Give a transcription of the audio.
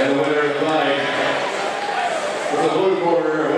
And the winner of the night, with the blue corner.